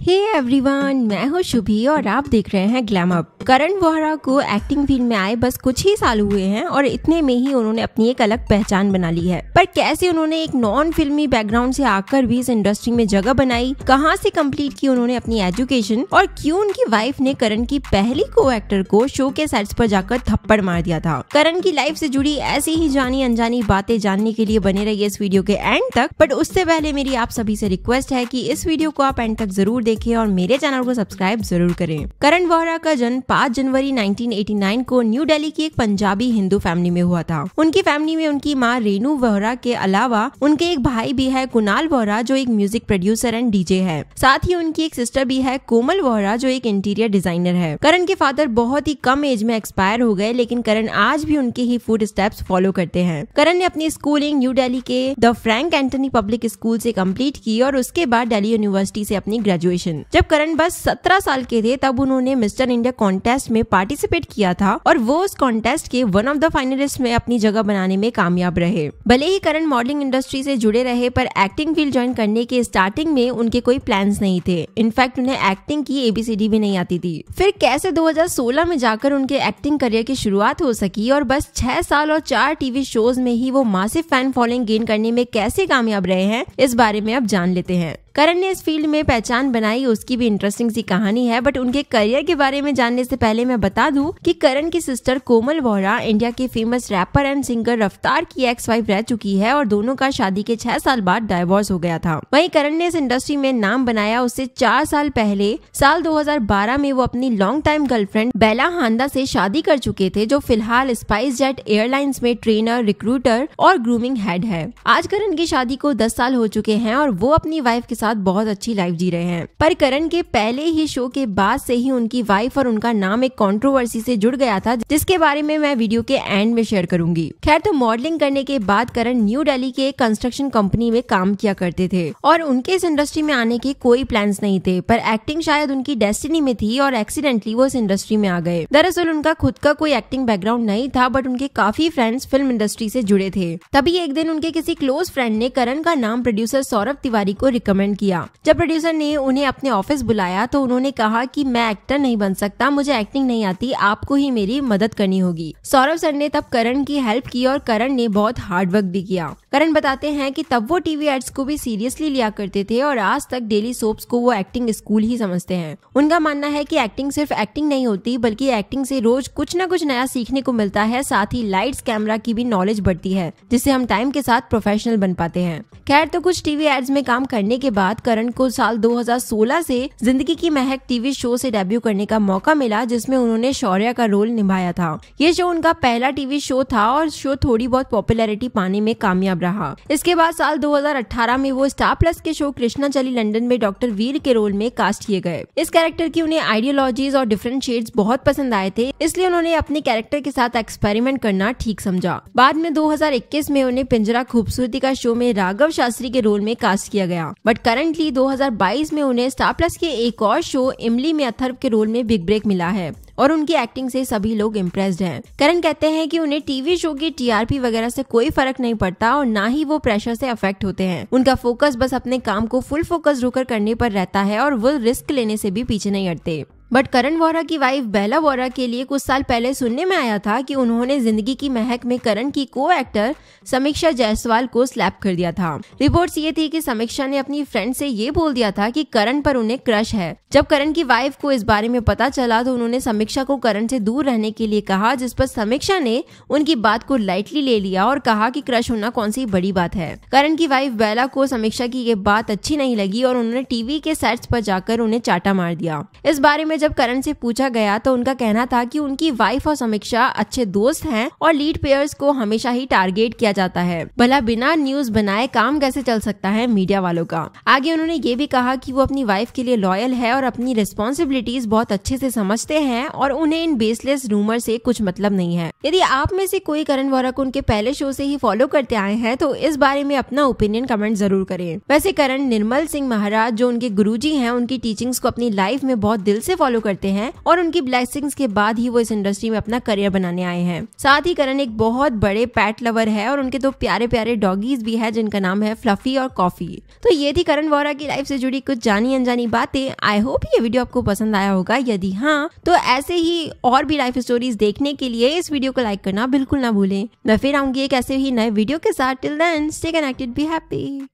हे hey everyone मैं हूँ शुभी और आप देख रहे हैं ग्लैम अप करण वोहरा को एक्टिंग फ़ील्ड में आए बस कुछ ही साल हुए हैं और इतने में ही उन्होंने अपनी एक अलग पहचान बना ली है। पर कैसे उन्होंने एक नॉन फिल्मी बैकग्राउंड से आकर भी इस इंडस्ट्री में जगह बनाई, कहाँ से कंप्लीट की उन्होंने अपनी एजुकेशन और क्यों उनकी वाइफ ने करण की पहली को एक्टर को शो के सेट्स पर जाकर थप्पड़ मार दिया था? करण की लाइफ से जुड़ी ऐसी ही जानी अनजानी बातें जानने के लिए बने रहिए इस वीडियो के एंड तक। बट उससे पहले मेरी आप सभी से रिक्वेस्ट है की इस वीडियो को आप एंड तक ज़रूर देखें और मेरे चैनल को सब्सक्राइब ज़रूर करें। करण वोहरा का जन्म 5 जनवरी 1989 को न्यू दिल्ली की एक पंजाबी हिंदू फैमिली में हुआ था। उनकी फैमिली में उनकी माँ रेनू वोहरा के अलावा उनके एक भाई भी है कुणाल वोहरा, जो एक म्यूज़िक प्रोड्यूसर एंड डीजे है। साथ ही उनकी एक सिस्टर भी है कोमल वोहरा, जो एक इंटीरियर डिज़ाइनर है। करण के फादर बहुत ही कम एज में एक्सपायर हो गए, लेकिन करण आज भी उनके ही फ़ूड स्टेप्स फॉलो करते हैं। करण ने अपनी स्कूलिंग न्यू दिल्ली के the Frank Anthony public school से कंप्लीट की और उसके बाद दिल्ली यूनिवर्सिटी से अपनी ग्रेजुएशन जब करण बस सत्रह साल के थे, तब उन्होंने मिस्टर इंडिया कॉन्टेस्ट में पार्टिसिपेट किया था और वो उस कॉन्टेस्ट के वन ऑफ़ द फाइनलिस्ट में अपनी जगह बनाने में कामयाब रहे। भले ही करण मॉडलिंग इंडस्ट्री से जुड़े रहे, पर एक्टिंग फ़ील्ड ज्वाइन करने के स्टार्टिंग में उनके कोई प्लान नहीं थे। इनफैक्ट उन्हें एक्टिंग की एबीसीडी भी नहीं आती थी। फिर कैसे 2016 में जाकर उनके एक्टिंग करियर की शुरुआत हो सकी और बस छह साल और चार टीवी शोज़ में ही वो मासिव फ़ैन फॉलोइंग गेन करने में कैसे कामयाब रहे हैं, इस बारे में अब जान लेते हैं। करण ने इस फ़ील्ड में पहचान बनाई, उसकी भी इंटरेस्टिंग सी कहानी है बट उनके करियर के बारे में जानने से पहले मैं बता दूँ कि करण की सिस्टर कोमल वोहरा इंडिया के famous rapper and singer Raftaar की एक्स वाइफ रह चुकी है और दोनों का शादी के छह साल बाद डाइवोर्स हो गया था। वही करण ने इस इंडस्ट्री में नाम बनाया, उससे चार साल पहले, साल 2012 में वो अपनी long time girlfriend Bella Handa से शादी कर चुके थे, जो फ़िलहाल स्पाइस जेट एयरलाइंस में ट्रेनर रिक्रूटर और ग्रूमिंग हेड है। आज करण की शादी को दस साल हो चुके हैं और वो अपनी वाइफ के साथ साथ बहुत अच्छी लाइफ जी रहे हैं। पर करण के पहले ही शो के बाद से ही उनकी वाइफ और उनका नाम एक कंट्रोवर्सी से जुड़ गया था, जिसके बारे में मैं वीडियो के एंड में शेयर करूँगी। खैर तो मॉडलिंग करने के बाद करण न्यू दिल्ली के एक कंस्ट्रक्शन कंपनी में काम किया करते थे और उनके इस इंडस्ट्री में आने के कोई प्लान नहीं थे, पर एक्टिंग शायद उनकी डेस्टिनी में थी और एक्सीडेंटली वो इस इंडस्ट्री में आ गए। दरअसल उनका खुद का कोई एक्टिंग बैकग्राउंड नहीं था बट उनके काफ़ी फ्रेंड्स फ़िल्म इंडस्ट्री से जुड़े थे। तभी एक दिन उनके किसी क्लोज फ्रेंड ने करण का नाम प्रोड्यूसर सौरभ तिवारी को रिकमेंड किया। जब प्रोड्यूसर ने उन्हें अपने ऑफ़िस बुलाया तो उन्होंने कहा कि मैं एक्टर नहीं बन सकता, मुझे एक्टिंग नहीं आती, आपको ही मेरी मदद करनी होगी। सौरभ सर ने तब करण की हेल्प की और करण ने बहुत हार्ड वर्क भी किया। करण बताते हैं कि तब वो टीवी एड्स को भी सीरियसली लिया करते थे और आज तक डेली सोप्स को वो एक्टिंग स्कूल ही समझते हैं। उनका मानना है कि एक्टिंग सिर्फ़ एक्टिंग नहीं होती, बल्कि एक्टिंग से रोज कुछ न कुछ नया सीखने को मिलता है, साथ ही लाइट्स कैमरा की भी नॉलेज बढ़ती है, जिससे हम टाइम के साथ प्रोफेशनल बन पाते हैं। खैर तो कुछ टीवी एड्स में काम करने के बाद करण को साल 2016 से ज़िंदगी की महक टीवी शो से डेब्यू करने का मौका मिला, जिसमें उन्होंने शौर्य का रोल निभाया था। ये शो उनका पहला टीवी शो था और शो थोड़ी बहुत पॉपुलैरिटी पाने में कामयाब रहा। इसके बाद साल 2018 में वो स्टार प्लस के शो कृष्णा चली लंदन में डॉक्टर वीर के रोल में कास्ट किए गए। इस कैरेक्टर की उन्हें आइडियोलॉजीज और डिफरेंट शेड्स बहुत पसंद आए थे, इसलिए उन्होंने अपने कैरेक्टर के साथ एक्सपेरिमेंट करना ठीक समझा। बाद में 2021 में उन्हें पिंजरा खूबसूरती का शो में राघव शास्त्री के रोल में कास्ट किया गया। बट करंटली 2022 में उन्हें स्टार प्लस के एक और शो इमली में अथर्व के रोल में बिग ब्रेक मिला है और उनकी एक्टिंग से सभी लोग इम्प्रेस्ड हैं। करण कहते हैं कि उन्हें टीवी शो की टीआरपी वगैरह से कोई फ़र्क नहीं पड़ता और ना ही वो प्रेशर से अफेक्ट होते हैं उनका फोकस बस अपने काम को फुल फोकस रोकर करने पर रहता है और वो रिस्क लेने से भी पीछे नहीं हटते बट करण वोरा की वाइफ बेला वोरा के लिए कुछ साल पहले सुनने में आया था कि उन्होंने ज़िंदगी की महक में करण की को एक्टर समीक्षा जायसवाल को स्लैप कर दिया था। रिपोर्ट्स ये थी कि समीक्षा ने अपनी फ्रेंड से ये बोल दिया था कि करण पर उन्हें क्रश है। जब करण की वाइफ को इस बारे में पता चला तो उन्होंने समीक्षा को करण से दूर रहने के लिए कहा, जिस पर समीक्षा ने उनकी बात को लाइटली ले लिया और कहा कि क्रश होना कौन सी बड़ी बात है। करण की वाइफ बेला को समीक्षा की ये बात अच्छी नहीं लगी और उन्होंने टीवी के सेट्स पर जाकर उन्हें चाटा मार दिया। इस बारे में जब करण से पूछा गया तो उनका कहना था कि उनकी वाइफ और समीक्षा अच्छे दोस्त हैं और लीड पेयर्स को हमेशा ही टारगेट किया जाता है। भला बिना न्यूज़ बनाए काम कैसे चल सकता है मीडिया वालों का? आगे उन्होंने ये भी कहा कि वो अपनी वाइफ के लिए लॉयल है और अपनी रिस्पॉन्सिबिलिटीज बहुत अच्छे से समझते हैं और उन्हें इन बेसलेस रूमर से कुछ मतलब नहीं है। यदि आप में से कोई करण वोरा को उनके पहले शो से ही फॉलो करते आए हैं तो इस बारे में अपना ओपिनियन कमेंट ज़रूर करें। वैसे करण निर्मल सिंह महाराज जो उनके गुरुजी हैं, उनकी टीचिंग्स को अपनी लाइफ में बहुत दिल से फॉलो फॉलो करते हैं और उनकी ब्लेसिंग्स के बाद ही वो इस इंडस्ट्री में अपना करियर बनाने आए हैं। साथ ही करण एक बहुत बड़े पैट लवर है और उनके दो प्यारे प्यारे डॉगीज भी है, जिनका नाम है फ्लफी और कॉफ़ी तो ये थी करण वोरा की लाइफ से जुड़ी कुछ जानी अनजानी बातें। आई होप ये वीडियो आपको पसंद आया होगा। यदि हाँ तो ऐसे ही और भी लाइफ स्टोरीज देखने के लिए इस वीडियो को लाइक करना बिल्कुल ना भूलें। मैं फिर आऊँगी एक ऐसे ही नए वीडियो के साथ। Till then stay connected be happy